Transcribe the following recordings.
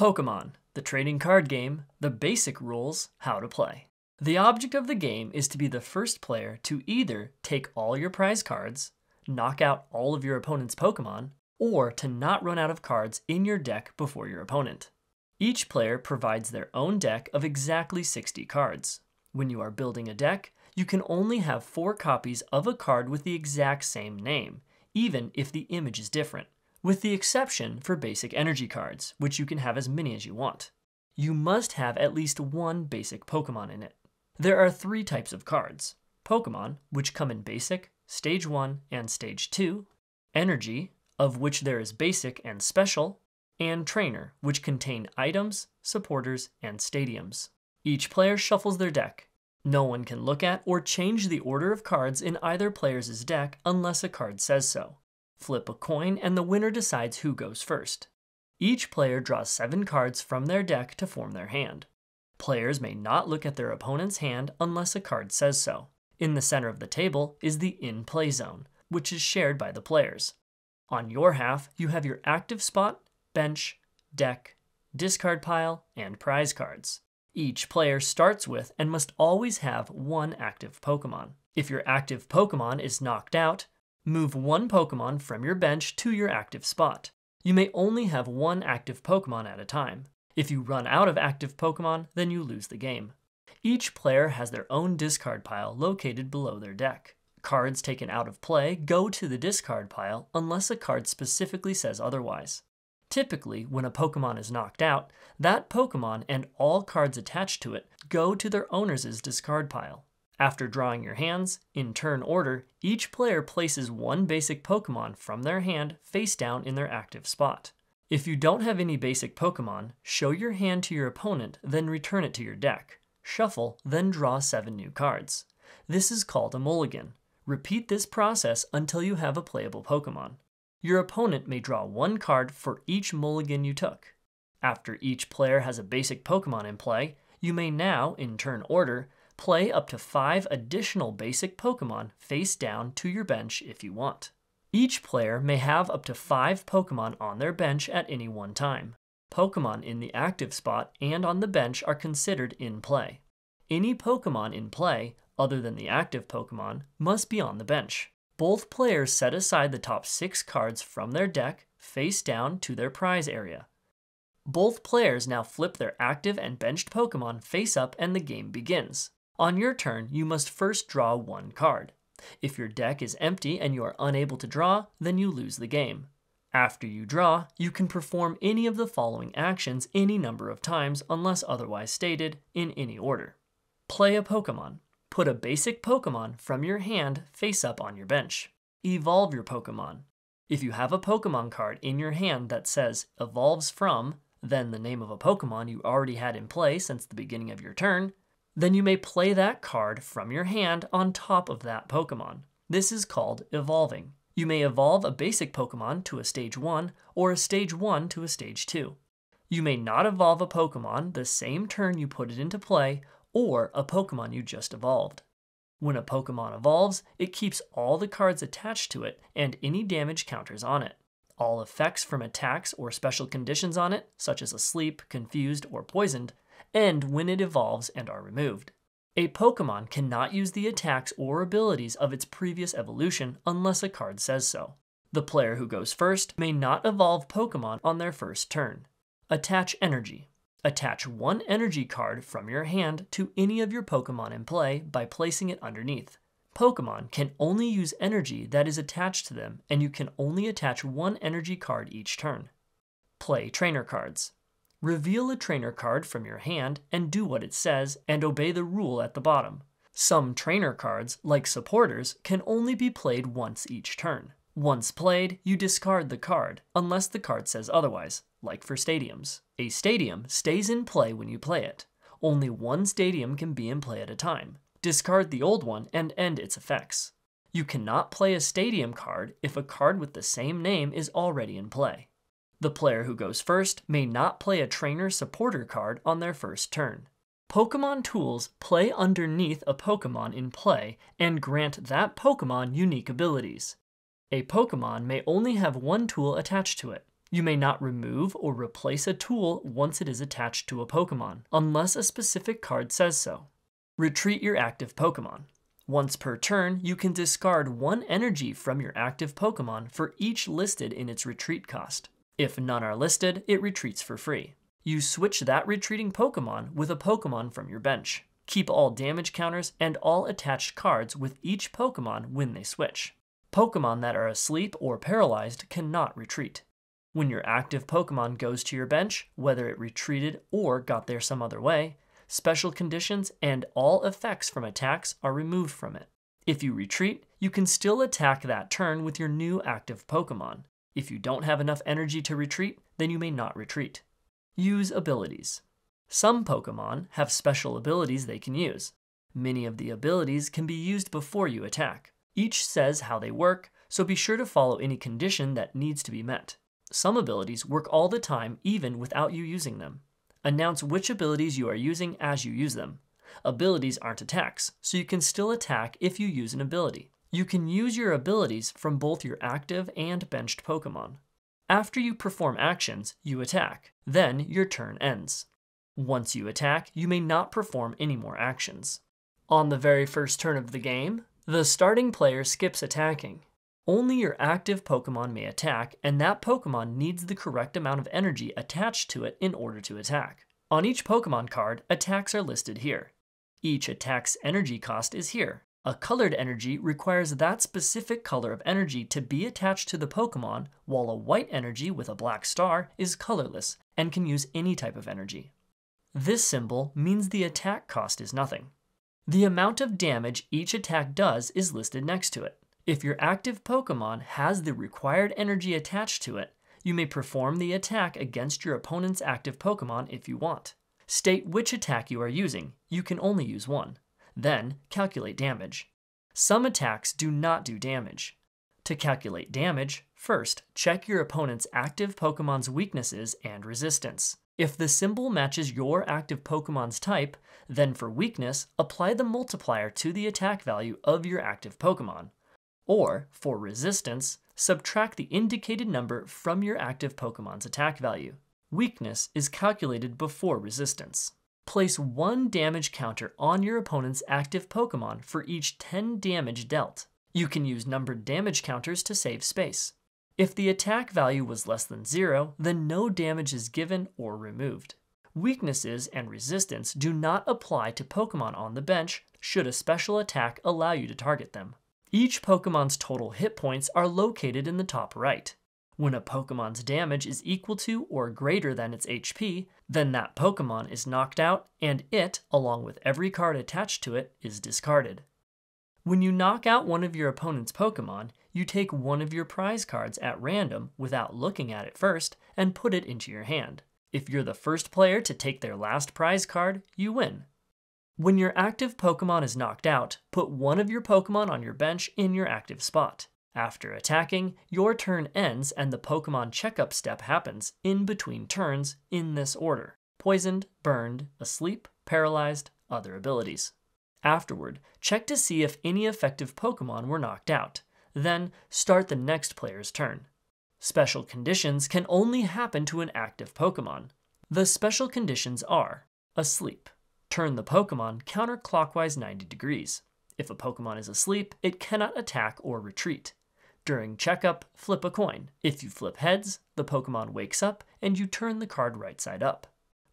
Pokemon, the trading card game, the basic rules, how to play. The object of the game is to be the first player to either take all your prize cards, knock out all of your opponent's Pokemon, or to not run out of cards in your deck before your opponent. Each player provides their own deck of exactly 60 cards. When you are building a deck, you can only have four copies of a card with the exact same name, even if the image is different with the exception for basic energy cards, which you can have as many as you want. You must have at least one basic Pokemon in it. There are three types of cards Pokemon, which come in basic, stage 1, and stage 2, energy, of which there is basic and special, and trainer, which contain items, supporters, and stadiums. Each player shuffles their deck. No one can look at or change the order of cards in either player's deck unless a card says so. Flip a coin, and the winner decides who goes first. Each player draws seven cards from their deck to form their hand. Players may not look at their opponent's hand unless a card says so. In the center of the table is the in play zone, which is shared by the players. On your half, you have your active spot, bench, deck, discard pile, and prize cards. Each player starts with and must always have one active Pokemon. If your active Pokemon is knocked out, Move one Pokemon from your bench to your active spot. You may only have one active Pokemon at a time. If you run out of active Pokemon, then you lose the game. Each player has their own discard pile located below their deck. Cards taken out of play go to the discard pile unless a card specifically says otherwise. Typically, when a Pokemon is knocked out, that Pokemon and all cards attached to it go to their owner's discard pile. After drawing your hands, in turn order, each player places one basic Pokemon from their hand face down in their active spot. If you don't have any basic Pokemon, show your hand to your opponent, then return it to your deck. Shuffle, then draw seven new cards. This is called a mulligan. Repeat this process until you have a playable Pokemon. Your opponent may draw one card for each mulligan you took. After each player has a basic Pokemon in play, you may now, in turn order, Play up to five additional basic Pokemon face down to your bench if you want. Each player may have up to five Pokemon on their bench at any one time. Pokemon in the active spot and on the bench are considered in play. Any Pokemon in play, other than the active Pokemon, must be on the bench. Both players set aside the top six cards from their deck face down to their prize area. Both players now flip their active and benched Pokemon face up and the game begins. On your turn, you must first draw one card. If your deck is empty and you are unable to draw, then you lose the game. After you draw, you can perform any of the following actions any number of times unless otherwise stated, in any order. Play a Pokemon. Put a basic Pokemon from your hand face up on your bench. Evolve your Pokemon. If you have a Pokemon card in your hand that says evolves from, then the name of a Pokemon you already had in play since the beginning of your turn, then you may play that card from your hand on top of that Pokemon. This is called evolving. You may evolve a basic Pokemon to a stage 1 or a stage 1 to a stage 2. You may not evolve a Pokemon the same turn you put it into play or a Pokemon you just evolved. When a Pokemon evolves, it keeps all the cards attached to it and any damage counters on it. All effects from attacks or special conditions on it, such as asleep, confused, or poisoned, end when it evolves and are removed. A Pokemon cannot use the attacks or abilities of its previous evolution unless a card says so. The player who goes first may not evolve Pokemon on their first turn. Attach Energy. Attach one energy card from your hand to any of your Pokemon in play by placing it underneath. Pokemon can only use energy that is attached to them, and you can only attach one energy card each turn. Play Trainer Cards. Reveal a trainer card from your hand and do what it says and obey the rule at the bottom. Some trainer cards, like supporters, can only be played once each turn. Once played, you discard the card, unless the card says otherwise, like for stadiums. A stadium stays in play when you play it. Only one stadium can be in play at a time. Discard the old one and end its effects. You cannot play a stadium card if a card with the same name is already in play. The player who goes first may not play a trainer supporter card on their first turn. Pokemon tools play underneath a Pokemon in play and grant that Pokemon unique abilities. A Pokemon may only have one tool attached to it. You may not remove or replace a tool once it is attached to a Pokemon, unless a specific card says so. Retreat your active Pokemon. Once per turn, you can discard one energy from your active Pokemon for each listed in its retreat cost. If none are listed, it retreats for free. You switch that retreating Pokemon with a Pokemon from your bench. Keep all damage counters and all attached cards with each Pokemon when they switch. Pokemon that are asleep or paralyzed cannot retreat. When your active Pokemon goes to your bench, whether it retreated or got there some other way, special conditions and all effects from attacks are removed from it. If you retreat, you can still attack that turn with your new active Pokemon. If you don't have enough energy to retreat, then you may not retreat. Use abilities. Some Pokemon have special abilities they can use. Many of the abilities can be used before you attack. Each says how they work, so be sure to follow any condition that needs to be met. Some abilities work all the time even without you using them. Announce which abilities you are using as you use them. Abilities aren't attacks, so you can still attack if you use an ability. You can use your abilities from both your active and benched Pokemon. After you perform actions, you attack. Then your turn ends. Once you attack, you may not perform any more actions. On the very first turn of the game, the starting player skips attacking. Only your active Pokemon may attack, and that Pokemon needs the correct amount of energy attached to it in order to attack. On each Pokemon card, attacks are listed here. Each attack's energy cost is here. A colored energy requires that specific color of energy to be attached to the Pokemon, while a white energy with a black star is colorless and can use any type of energy. This symbol means the attack cost is nothing. The amount of damage each attack does is listed next to it. If your active Pokemon has the required energy attached to it, you may perform the attack against your opponent's active Pokemon if you want. State which attack you are using. You can only use one. Then, calculate damage. Some attacks do not do damage. To calculate damage, first check your opponent's active Pokemon's weaknesses and resistance. If the symbol matches your active Pokemon's type, then for weakness, apply the multiplier to the attack value of your active Pokemon. Or, for resistance, subtract the indicated number from your active Pokemon's attack value. Weakness is calculated before resistance. Place one damage counter on your opponent's active Pokemon for each 10 damage dealt. You can use numbered damage counters to save space. If the attack value was less than zero, then no damage is given or removed. Weaknesses and resistance do not apply to Pokemon on the bench should a special attack allow you to target them. Each Pokemon's total hit points are located in the top right. When a Pokemon's damage is equal to or greater than its HP, then that Pokemon is knocked out and it, along with every card attached to it, is discarded. When you knock out one of your opponent's Pokemon, you take one of your prize cards at random without looking at it first and put it into your hand. If you're the first player to take their last prize card, you win. When your active Pokemon is knocked out, put one of your Pokemon on your bench in your active spot. After attacking, your turn ends and the Pokemon checkup step happens in between turns in this order poisoned, burned, asleep, paralyzed, other abilities. Afterward, check to see if any effective Pokemon were knocked out. Then, start the next player's turn. Special conditions can only happen to an active Pokemon. The special conditions are Asleep. Turn the Pokemon counterclockwise 90 degrees. If a Pokemon is asleep, it cannot attack or retreat. During checkup, flip a coin. If you flip heads, the Pokemon wakes up and you turn the card right side up.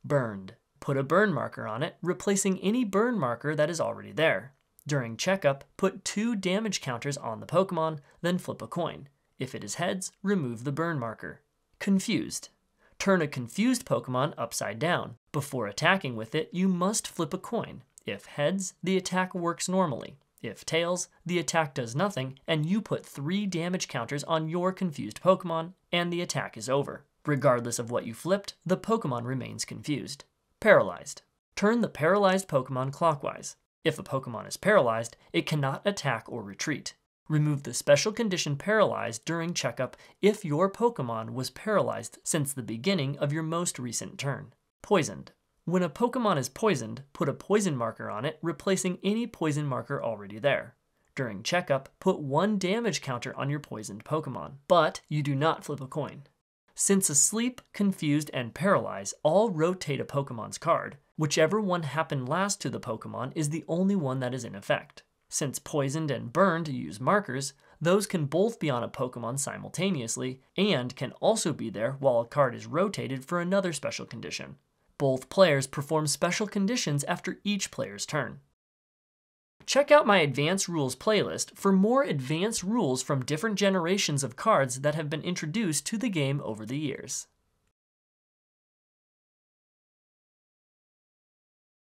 Burned. Put a burn marker on it, replacing any burn marker that is already there. During checkup, put two damage counters on the Pokemon, then flip a coin. If it is heads, remove the burn marker. Confused. Turn a confused Pokemon upside down. Before attacking with it, you must flip a coin. If heads, the attack works normally. If tails, the attack does nothing, and you put 3 damage counters on your confused Pokemon, and the attack is over. Regardless of what you flipped, the Pokemon remains confused. Paralyzed. Turn the paralyzed Pokemon clockwise. If a Pokemon is paralyzed, it cannot attack or retreat. Remove the special condition paralyzed during checkup if your Pokemon was paralyzed since the beginning of your most recent turn. Poisoned. When a Pokemon is poisoned, put a poison marker on it, replacing any poison marker already there. During checkup, put one damage counter on your poisoned Pokemon, but you do not flip a coin. Since Asleep, Confused, and Paralyze all rotate a Pokemon's card, whichever one happened last to the Pokemon is the only one that is in effect. Since Poisoned and Burned use markers, those can both be on a Pokemon simultaneously, and can also be there while a card is rotated for another special condition. Both players perform special conditions after each player's turn. Check out my Advanced Rules playlist for more advanced rules from different generations of cards that have been introduced to the game over the years.